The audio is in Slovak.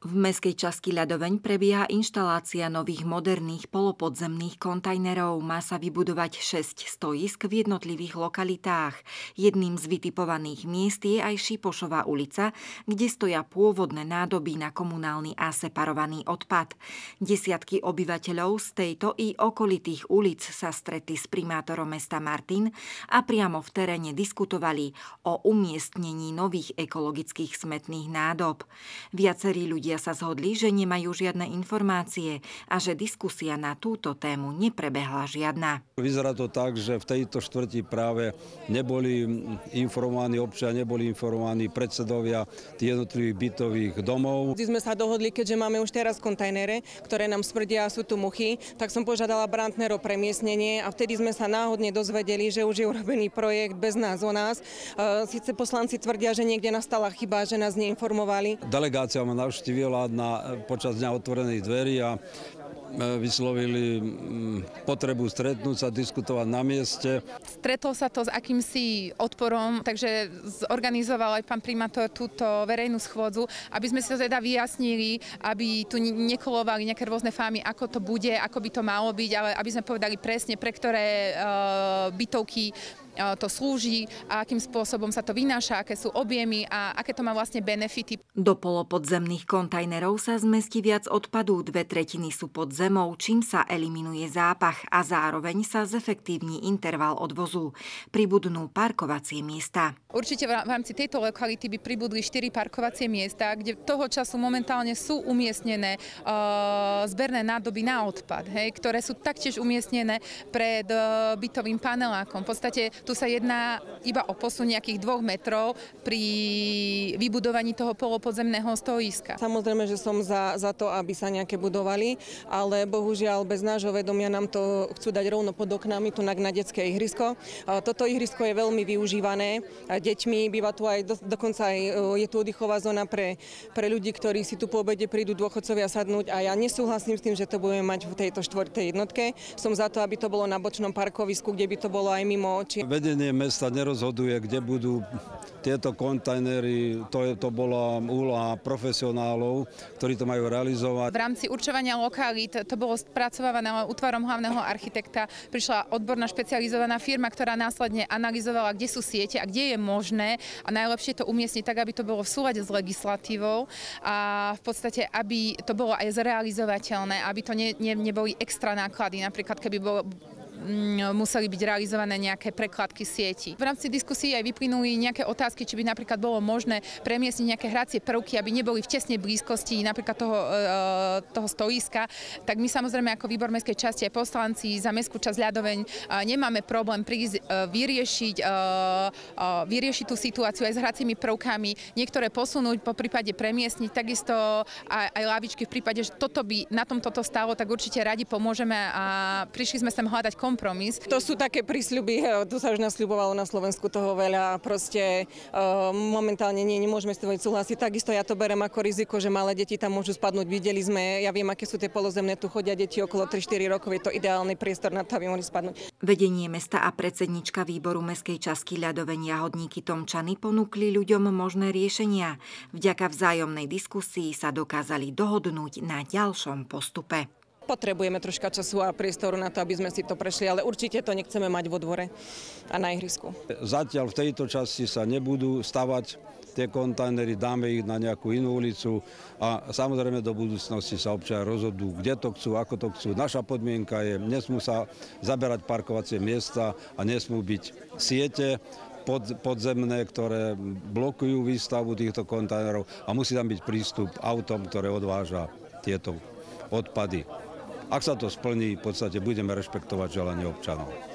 V meskej časti Ľadoveň prebieha inštalácia nových moderných polopodzemných kontajnerov. Má sa vybudovať 6 stoisk v jednotlivých lokalitách. Jedným z vytipovaných miest je aj Šipošová ulica, kde stoja pôvodné nádoby na komunálny a separovaný odpad. Desiatky obyvateľov z tejto i okolitých ulic sa stretli s primátorom mesta Martin a priamo v teréne diskutovali o umiestnení nových ekologických smetných nádob. Viacerí ľudia Ľudia sa zhodli, že nemajú žiadne informácie a že diskusia na túto tému neprebehla žiadna. Vyzerá to tak, že v tejto štvrti práve neboli informovaní občania, neboli informovaní predsedovia tých jednotlivých bytových domov. Sme sa dohodli, keďže máme už teraz kontajnere, ktoré nám smrdia a sú tu muchy, tak som požiadala Brantner o premiesnenie a vtedy sme sa náhodne dozvedeli, že už je urobený projekt bez nás o nás. Sice poslanci tvrdia, že niekde nastala chyba, že nás neinformovali. Delegácia ma navštívi skvelá na, počas dňa otvorených dverí a e, vyslovili potrebu stretnúť sa, diskutovať na mieste. Stretol sa to s akýmsi odporom, takže zorganizoval aj pán primátor túto verejnú schôdzu, aby sme to teda vyjasnili, aby tu nekolovali nejaké rôzne fámy, ako to bude, ako by to malo byť, ale aby sme povedali presne, pre ktoré uh, bytovky to slúži a akým spôsobom sa to vynáša, aké sú objemy a aké to má vlastne benefity. Do polopodzemných kontajnerov sa zmestí viac odpadu, dve tretiny sú pod zemou, čím sa eliminuje zápach a zároveň sa zefektívni interval odvozu. Pribudnú parkovacie miesta. Určite v rámci tejto lokality by pribudli 4 parkovacie miesta, kde toho času momentálne sú umiestnené uh, zberné nádoby na odpad, hej, ktoré sú taktiež umiestnené pred uh, bytovým panelákom. V podstate tu sa jedná iba o posun nejakých dvoch metrov pri vybudovaní toho polopodzemného stoiska. Samozrejme, že som za, za to, aby sa nejaké budovali, ale bohužiaľ bez nášho vedomia nám to chcú dať rovno pod oknami, tu na, na detské ihrisko. Toto ihrisko je veľmi využívané deťmi, býva tu aj, do, dokonca aj je tu oddychová zóna pre, pre ľudí, ktorí si tu po obede prídu dôchodcovia sadnúť a ja nesúhlasím s tým, že to budeme mať v tejto štvrtej jednotke. Som za to, aby to bolo na bočnom parkovisku, kde by to bolo aj mimo očí vedenie mesta nerozhoduje, kde budú tieto kontajnery. To, je, to bola úloha profesionálov, ktorí to majú realizovať. V rámci určovania lokalít to bolo spracované útvarom hlavného architekta. Prišla odborná špecializovaná firma, ktorá následne analyzovala, kde sú siete a kde je možné a najlepšie to umiestniť tak, aby to bolo v súlade s legislatívou a v podstate, aby to bolo aj zrealizovateľné, aby to ne, ne, neboli extra náklady. Napríklad, keby bolo museli byť realizované nejaké prekladky sieti. V rámci diskusie aj vyplynuli nejaké otázky, či by napríklad bolo možné premiesniť nejaké hracie prvky, aby neboli v tesnej blízkosti napríklad toho, e, toho stoiska. Tak my samozrejme ako výbor mestskej časti aj poslanci za mestskú časť ľadoveň e, nemáme problém prísť e, vyriešiť, vyriešiť tú situáciu aj s hracími prvkami, niektoré posunúť, po prípade premiesniť, takisto aj, aj lavičky v prípade, že toto by na tom toto stalo, tak určite radi pomôžeme a prišli sme sem hľadať kompromis kompromis. To sú také prísľuby, tu sa už nasľubovalo na Slovensku toho veľa, proste uh, momentálne nie, nemôžeme s tým súhlasiť. Takisto ja to berem ako riziko, že malé deti tam môžu spadnúť. Videli sme, ja viem, aké sú tie polozemné, tu chodia deti okolo 3-4 rokov, je to ideálny priestor na to, aby mohli spadnúť. Vedenie mesta a predsednička výboru mestskej časti ľadoveň Jahodníky Tomčany ponúkli ľuďom možné riešenia. Vďaka vzájomnej diskusii sa dokázali dohodnúť na ďalšom postupe potrebujeme troška času a priestoru na to, aby sme si to prešli, ale určite to nechceme mať vo dvore a na ihrisku. Zatiaľ v tejto časti sa nebudú stavať tie kontajnery, dáme ich na nejakú inú ulicu a samozrejme do budúcnosti sa občania rozhodú, kde to chcú, ako to chcú. Naša podmienka je, nesmú sa zaberať parkovacie miesta a nesmú byť siete, pod, podzemné, ktoré blokujú výstavu týchto kontajnerov a musí tam byť prístup autom, ktoré odváža tieto odpady. Ak sa to splní, v podstate budeme rešpektovať želanie občanov.